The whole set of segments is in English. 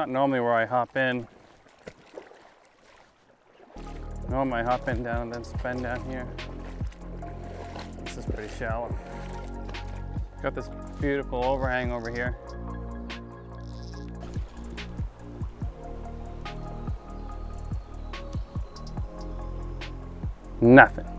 not normally where I hop in. Normally I hop in down and then spin down here. This is pretty shallow. Got this beautiful overhang over here. Nothing.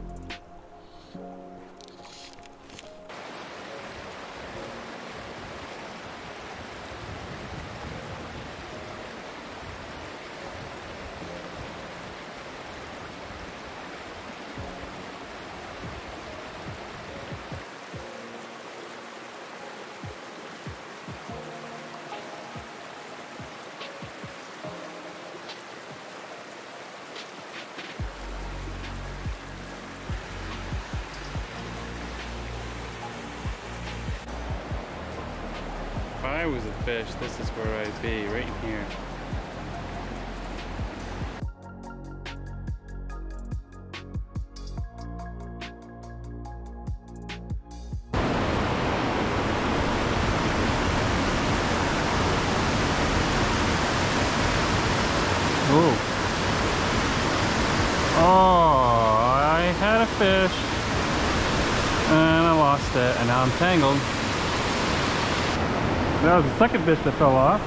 Fish, this is where I'd be, right here. Ooh. Oh, I had a fish and I lost it and now I'm tangled. That was the second fish that fell off.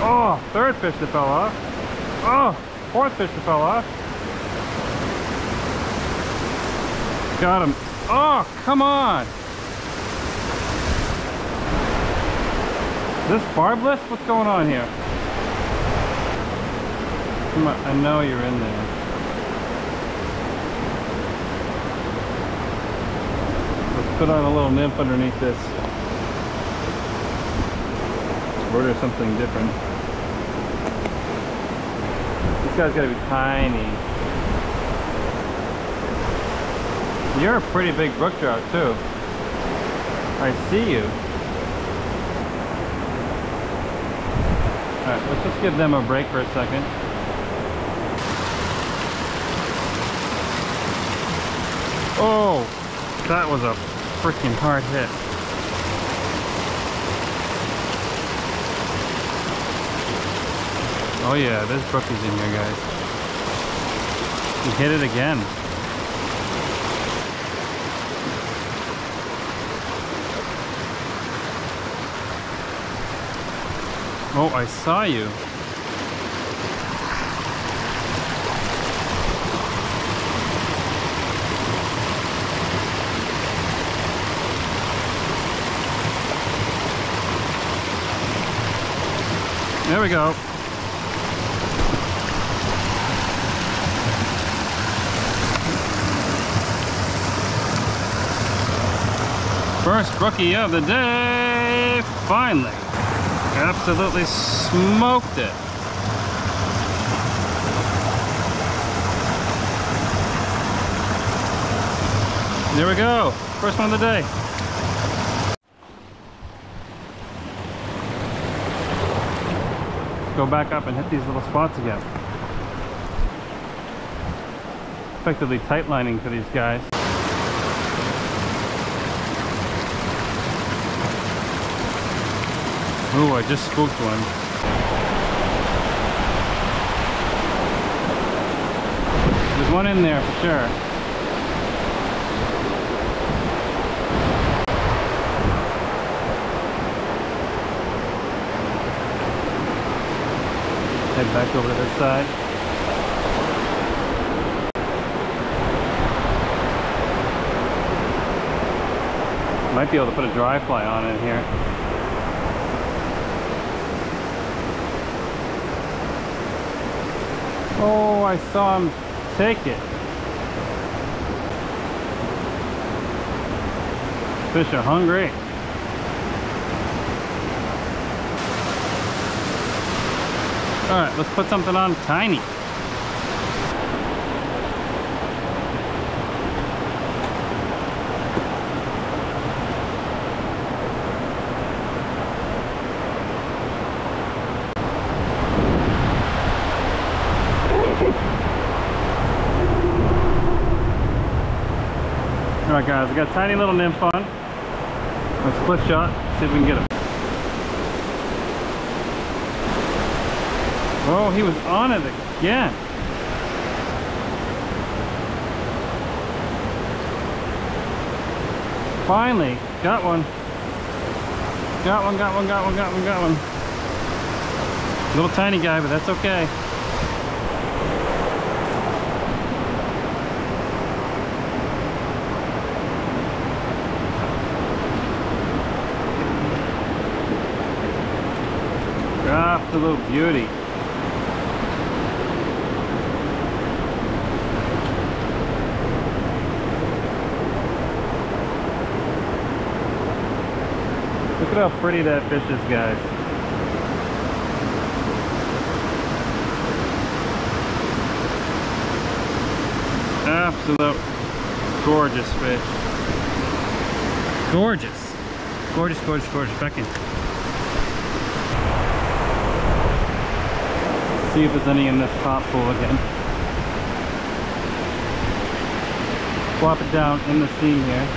Oh, third fish that fell off. Oh, fourth fish that fell off. Got him. Oh, come on. Is this barbless? What's going on here? Come on, I know you're in there. Put on a little nymph underneath this. Order something different. This guy's gotta be tiny. You're a pretty big brook trout too. I see you. Alright, let's just give them a break for a second. Oh, that was a freaking hard hit. Oh yeah, there's brookies in here, guys. He hit it again. Oh, I saw you. There we go. First brookie of the day, finally. Absolutely smoked it. There we go, first one of the day. Go back up and hit these little spots again. Effectively tight lining for these guys. Ooh, I just spooked one. There's one in there for sure. Head back over to this side. Might be able to put a dry fly on it here. Oh, I saw him take it. Fish are hungry. All right, let's put something on tiny. All right, guys, I got a tiny little nymph on. A split shot. See if we can get him. Oh, he was on it again. Finally, got one. Got one, got one, got one, got one, got one. Little tiny guy, but that's okay. Absolute beauty. Look at how pretty that fish is, guys. Absolute gorgeous fish. Gorgeous. Gorgeous, gorgeous, gorgeous. Back in. See if there's any in this top pool again. Swap it down in the sea here.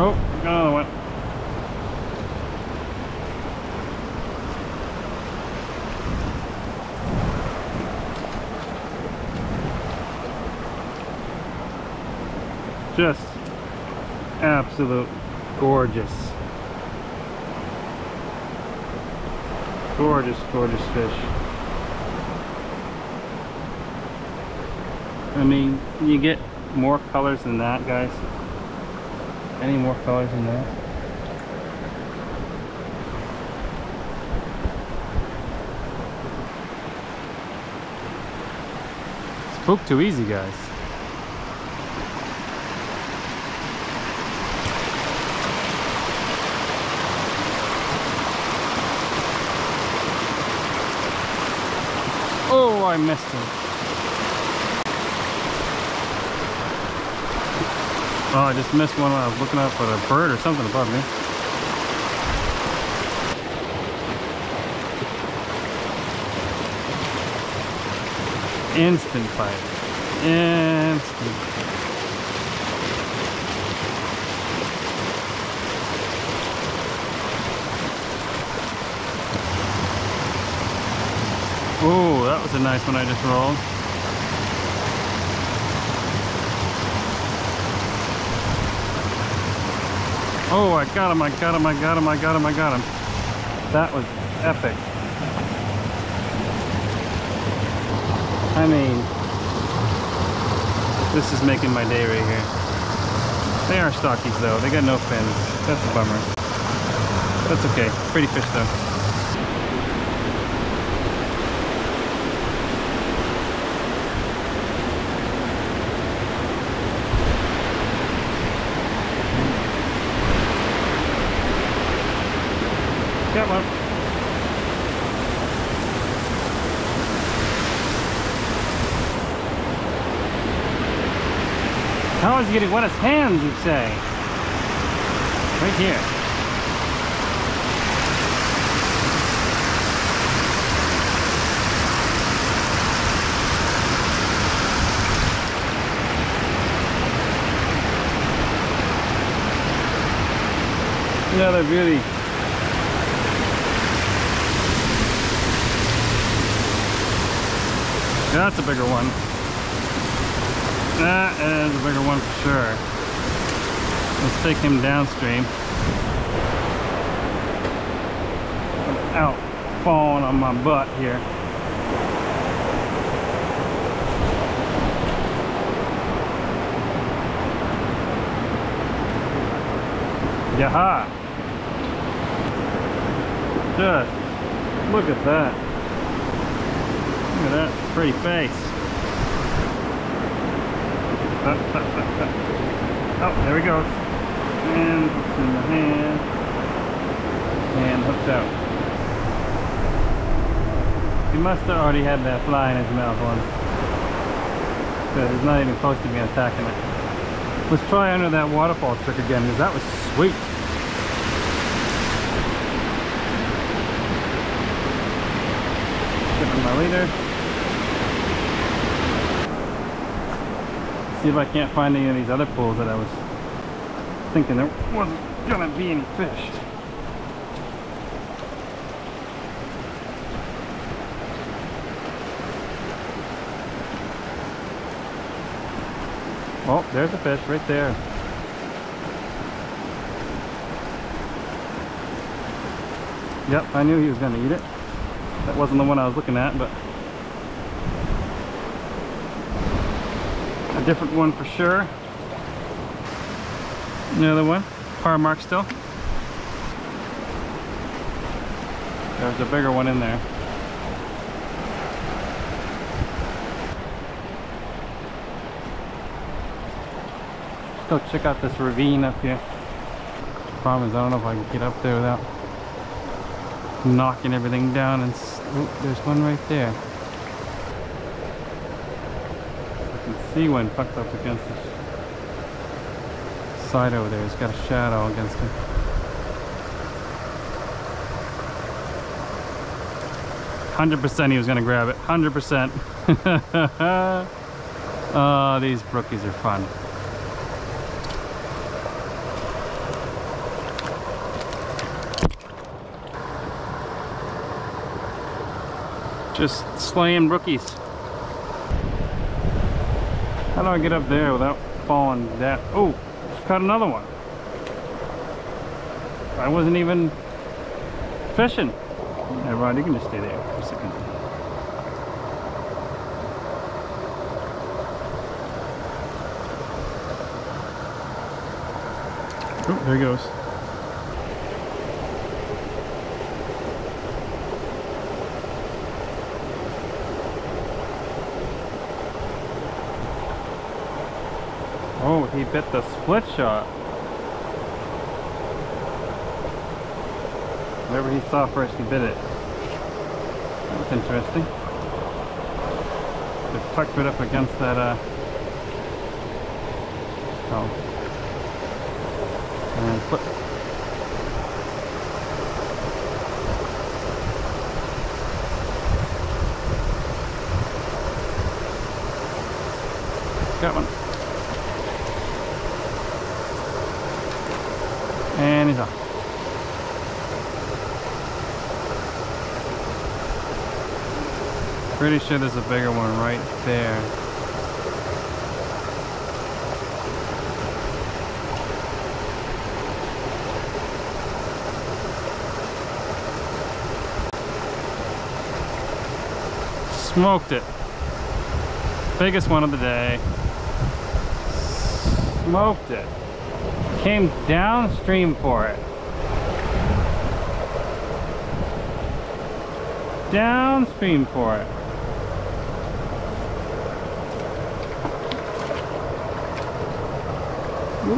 Oh, got another one. Just absolute gorgeous. Gorgeous, gorgeous fish. I mean, you get more colors than that, guys. Any more colors than that? Spook too easy, guys. Oh, I missed him. Oh, I just missed one when I was looking up at a bird or something above me. Instant fight. Instant. Oh, that was a nice one I just rolled. Oh, I got him, I got him, I got him, I got him, I got him. That was epic. I mean, this is making my day right here. They are stockies though, they got no fins. That's a bummer. That's okay, pretty fish though. Got one. How is he getting wet his hands, you say? Right here. Another beauty. That's a bigger one. That is a bigger one for sure. Let's take him downstream. Out falling on my butt here. Yaha! Just look at that. Look at that pretty face. oh, there he goes. And it's in the hand. And hooked out. He must have already had that fly in his mouth once. Because it's not even close to me attacking it. Let's try under that waterfall trick again, because that was sweet. Get my leader. See if I can't find any of these other pools that I was thinking there wasn't gonna be any fish. Oh, there's a fish right there. Yep, I knew he was to eat it. That wasn't the one I was looking at, but different one for sure. Another one, parr mark still. There's a bigger one in there. Let's go check out this ravine up here. Problem is, I don't know if I can get up there without knocking everything down. And there's one right there. I can see one tucked up against the side over there. It's got a shadow against it. Hundred percent, he was gonna grab it. Hundred percent. Oh, these brookies are fun. Just slaying brookies. How do I get up there without falling that? Oh, just caught another one. I wasn't even fishing. Hey Rod, you can just stay there for a second. Oh, there he goes. Oh, he bit the split shot. Whatever he saw first, he bit it. That's interesting. Just tucked it up against that, uh... Oh. And. Got one. And he's off. Pretty sure there's a bigger one right there. Smoked it. Biggest one of the day. Smoked it came downstream for it. Downstream for it. Yeah,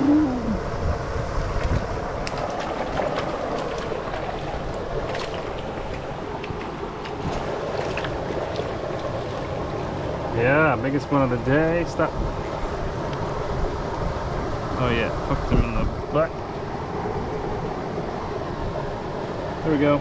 biggest one of the day. Stop. Oh yeah, hooked him in the butt. There we go.